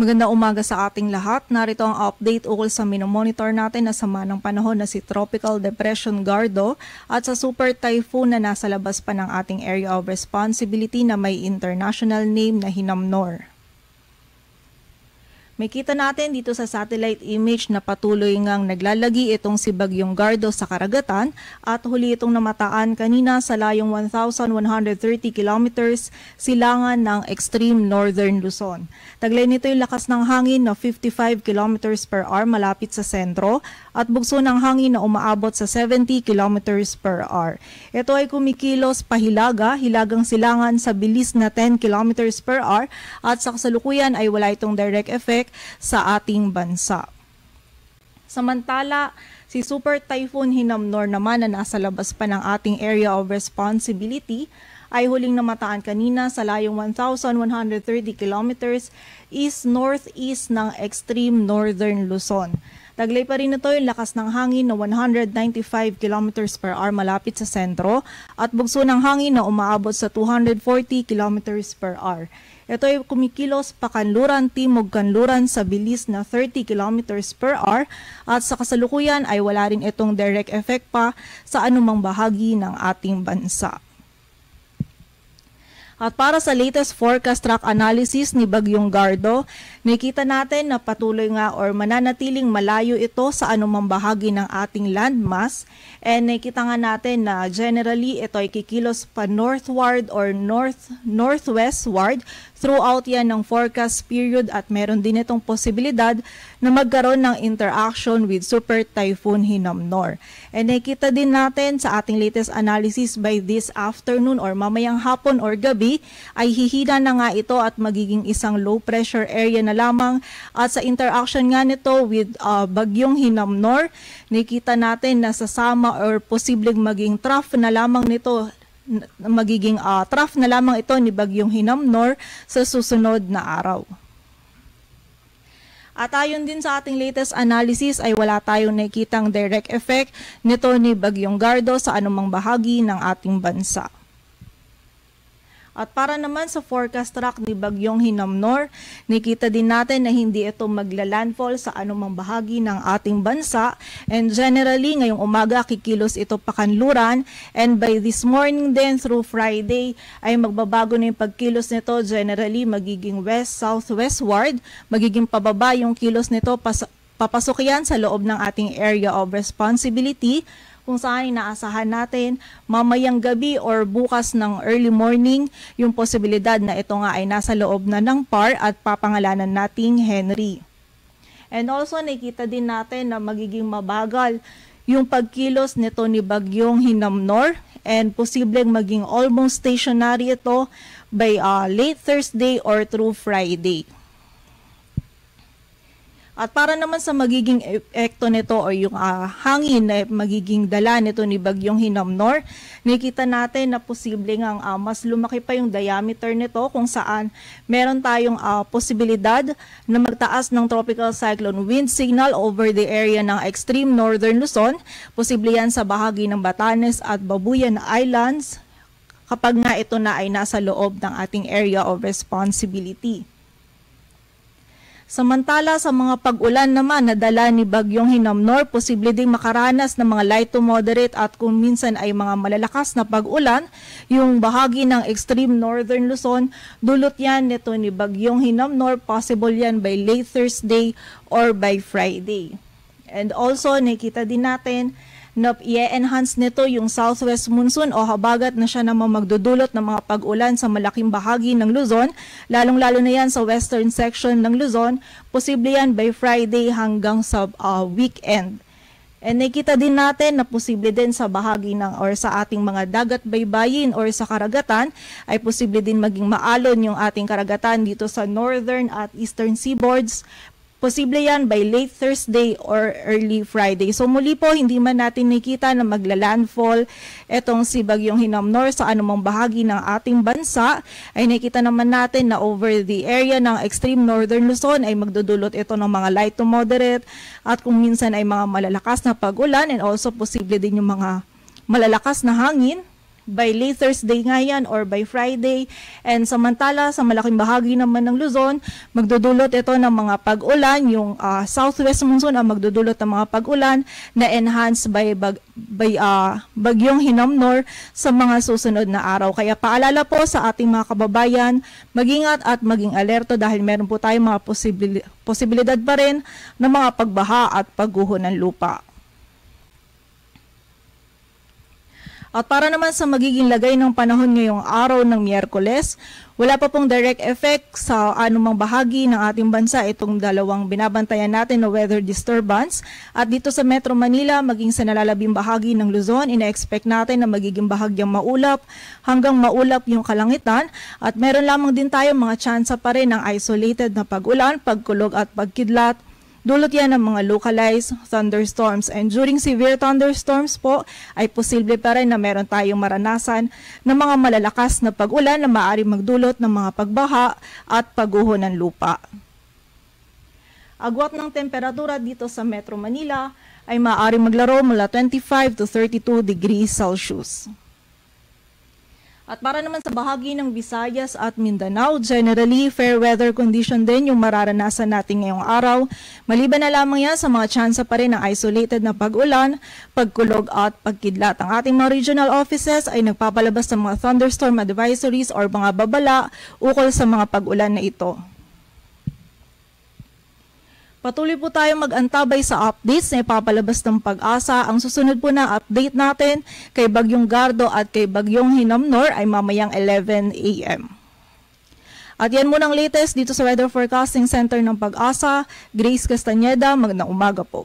Maganda umaga sa ating lahat. Narito ang update ukol sa minomonitor natin na sama ng panahon na si Tropical Depression Gardo at sa super typhoon na nasa labas pa ng ating area of responsibility na may international name na Hinamnor. May kita natin dito sa satellite image na patuloy ngang naglalagi itong si Bagyong Gardo sa karagatan at huli itong namataan kanina sa layong 1,130 kilometers silangan ng extreme northern Luzon. Taglay nito yung lakas ng hangin na 55 kilometers per hour malapit sa sentro at bugso ng hangin na umaabot sa 70 kilometers per hour. Ito ay kumikilos pahilaga, hilagang silangan sa bilis na 10 kilometers per hour at sa kasalukuyan ay wala itong direct effect sa ating bansa. Samantala, si Super Typhoon Hinamnor naman na nasa labas pa ng ating area of responsibility ay huling namataan kanina sa layong 1,130 kilometers east-northeast ng extreme northern Luzon. Taglay pa rin ito yung lakas ng hangin na 195 kilometers per hour malapit sa sentro at bugso ng hangin na umaabot sa 240 kilometers per hour. Ito ay kumikilos pakanluran timog kanluran sa bilis na 30 km per hour at sa kasalukuyan ay wala rin itong direct effect pa sa anumang bahagi ng ating bansa. At para sa latest forecast track analysis ni Bagyong Gardo, nakita natin na patuloy nga or mananatiling malayo ito sa anumang bahagi ng ating landmass. And nakita nga natin na generally ito ay kikilos pa northward or north northwestward throughout yan ng forecast period at meron din itong posibilidad na magkaroon ng interaction with Super Typhoon Hinamnor. And nakita din natin sa ating latest analysis by this afternoon or mamayang hapon or gabi ay hihina na nga ito at magiging isang low pressure area na lamang at sa interaction nga nito with uh, bagyong Hinamnor, nakita natin na sasama or posibleng maging trough na lamang nito magiging uh, trough na lamang ito ni Bagyong Hinamnor sa susunod na araw. At ayon din sa ating latest analysis ay wala tayong nakikitang direct effect nito ni Bagyong Gardo sa anumang bahagi ng ating bansa. At para naman sa forecast track ni Bagyong Hinamnor, nakita din natin na hindi ito maglalandfall sa anumang bahagi ng ating bansa. And generally, ngayong umaga, kikilos ito pakanluran. And by this morning then through Friday, ay magbabago na yung pagkilos nito. Generally, magiging west-southwestward. Magiging pababa yung kilos nito. Pas- papasok yan sa loob ng ating area of responsibility kung saan inaasahan natin mamayang gabi or bukas ng early morning yung posibilidad na ito nga ay nasa loob na ng PAR at papangalanan nating Henry. And also nakita din natin na magiging mabagal yung pagkilos nito ni Bagyong Hinamnor and posibleng maging almost stationary ito by uh, late Thursday or through Friday. At para naman sa magiging epekto nito o yung uh, hangin na magiging dala nito ni Bagyong Hinamnor, nakita natin na posible ngang uh, mas lumaki pa yung diameter nito kung saan meron tayong uh, posibilidad na magtaas ng tropical cyclone wind signal over the area ng extreme northern Luzon. Posible yan sa bahagi ng Batanes at Babuyan Islands kapag nga ito na ay nasa loob ng ating area of responsibility. Samantala sa mga pag-ulan naman na dala ni Bagyong Hinamnor, posible ding makaranas ng mga light to moderate at kung minsan ay mga malalakas na pag-ulan, yung bahagi ng extreme northern Luzon, dulot yan nito ni Bagyong Hinamnor, possible yan by late Thursday or by Friday. And also, nakita din natin na i-enhance nito yung southwest monsoon o habagat na siya naman magdudulot ng mga pag-ulan sa malaking bahagi ng Luzon, lalong-lalo na yan sa western section ng Luzon, posible yan by Friday hanggang sa uh, weekend. And nakita din natin na posible din sa bahagi ng or sa ating mga dagat baybayin or sa karagatan ay posible din maging maalon yung ating karagatan dito sa northern at eastern seaboards Posible yan by late Thursday or early Friday. So muli po, hindi man natin nakita na magla-landfall etong si Bagyong Hinamnor sa anumang bahagi ng ating bansa, ay nakita naman natin na over the area ng extreme northern Luzon ay magdudulot ito ng mga light to moderate at kung minsan ay mga malalakas na pag-ulan and also posible din yung mga malalakas na hangin by late Thursday nga yan or by Friday. And samantala, sa malaking bahagi naman ng Luzon, magdudulot ito ng mga pag-ulan. Yung uh, southwest monsoon ang magdudulot ng mga pag-ulan na enhanced by, bag, by uh, bagyong Hinamnor sa mga susunod na araw. Kaya paalala po sa ating mga kababayan, magingat at maging alerto dahil meron po tayong mga posibilidad pa rin ng mga pagbaha at pagguho ng lupa. At para naman sa magiging lagay ng panahon ngayong araw ng Miyerkules, wala pa pong direct effect sa anumang bahagi ng ating bansa itong dalawang binabantayan natin na weather disturbance. At dito sa Metro Manila, maging sa nalalabing bahagi ng Luzon, ina-expect natin na magiging bahagyang maulap hanggang maulap yung kalangitan. At meron lamang din tayo mga tsansa pa rin ng isolated na pag-ulan, pagkulog at pagkidlat Dulot yan ng mga localized thunderstorms and during severe thunderstorms po ay posible pa rin na meron tayong maranasan ng mga malalakas na pag-ulan na maaari magdulot ng mga pagbaha at pagguho ng lupa. Agwat ng temperatura dito sa Metro Manila ay maaari maglaro mula 25 to 32 degrees Celsius. At para naman sa bahagi ng Visayas at Mindanao, generally fair weather condition din yung mararanasan natin ngayong araw. Maliban na lamang yan sa mga tsansa pa rin ng isolated na pag-ulan, pagkulog at pagkidlat. Ang ating mga regional offices ay nagpapalabas ng mga thunderstorm advisories or mga babala ukol sa mga pag-ulan na ito. Patuloy po tayo mag-antabay sa updates na ipapalabas ng pag-asa. Ang susunod po na update natin kay Bagyong Gardo at kay Bagyong Hinamnor ay mamayang 11 a.m. At yan muna ang latest dito sa Weather Forecasting Center ng Pag-asa. Grace Castaneda, magandang umaga po.